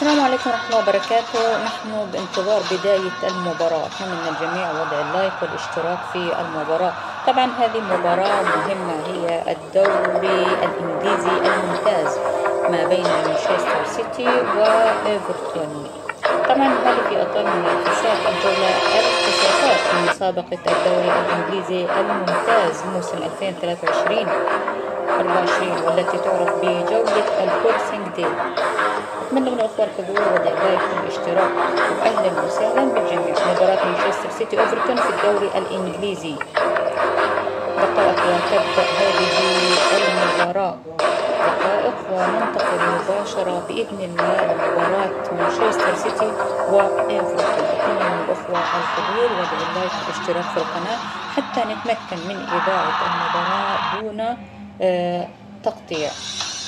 السلام عليكم ورحمة الله وبركاته. نحن بانتظار بداية المباراة. أتمنى من الجميع وضع اللايك والاشتراك في المباراة. طبعا هذه مباراة مهمة هي الدوري الإنجليزي الممتاز ما بين مانشستر سيتي وإيفرتون. طبعا هذه في أطول منافسات الجولة التسعة من مسابقة الدوري الإنجليزي الممتاز موسم 2023 24 والتي تعرف بجولة ال Boxing Day. أتمنى من الأخوة الحضور وضع like والاشتراك وأهلا وسهلا بالجميع مباراة مانشستر سيتي إيفرتون في الدوري الإنجليزي. دقائق وتبدأ هذه المباراة. دقائق وننتقل مباشرة بإذن الله لمباراة مانشستر سيتي وإيفرتون. أتمنى من الأخوة الحضور وضع ال like والاشتراك في القناة حتى نتمكن من إذاعة المباراة دون آه، تقطيع.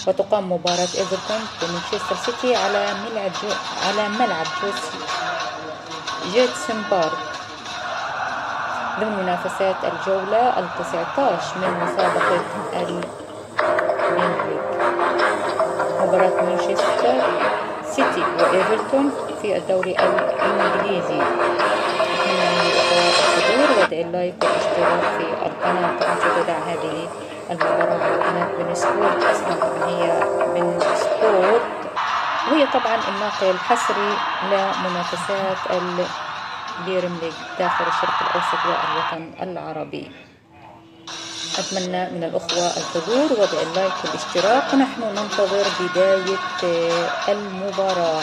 وتقام مباراة إيفرتون ومانشستر سيتي على ملعب على ملعب جيتسون بارك. ضمن منافسات الجولة التسعتاش من مسابقة مباراة مانشستر سيتي وإيفرتون في الدوري الإنجليزي الحضور وضع ال like والاشتراك في القناة طبعا ستذاع هذه المباراة على قناة beIN Sports أصلا طبعا هي beIN Sports وهي طبعا الناقل الحصري لمنافسات ال Premier League داخل الشرق الأوسط والوطن العربي أتمنى من الأخوة الحضور وضع ال like والاشتراك. ونحن ننتظر بداية المباراة.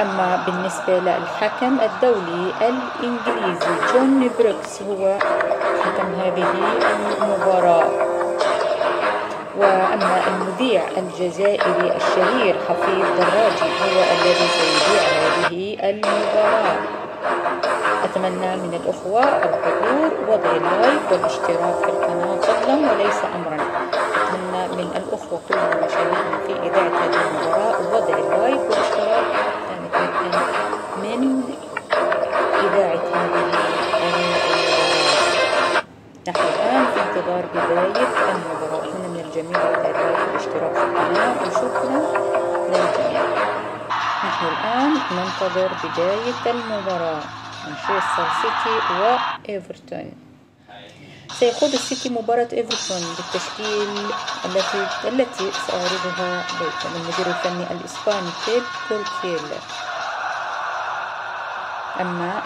أما بالنسبة للحكم الدولي الإنجليزي جون بروكس هو حكم هذه المباراة. وأما المذيع الجزائري الشهير حفيظ دراجي هو الذي سيذيع هذه المباراة. أتمنى من الأخوة الحضور وضع ال like والاشتراك في القناة فضلا وليس أمرا. أتمنى من الأخوة كل المشاهدين في إذاعة هذه المباراة وضع ال like والاشتراك من إذاعة هذه نحن الآن في انتظار بداية المباراة. أتمنى من الجميع وضع اللايك والاشتراك في القناة. وشكرا للجميع. نحن الآن ننتظر بداية المباراة. مانشستر سيتي وإيفرتون سيخوض السيتي مباراة إيفرتون بالتشكيل التي التي سأعرضها لكم المدير الفني الإسباني بيب كورتيل أما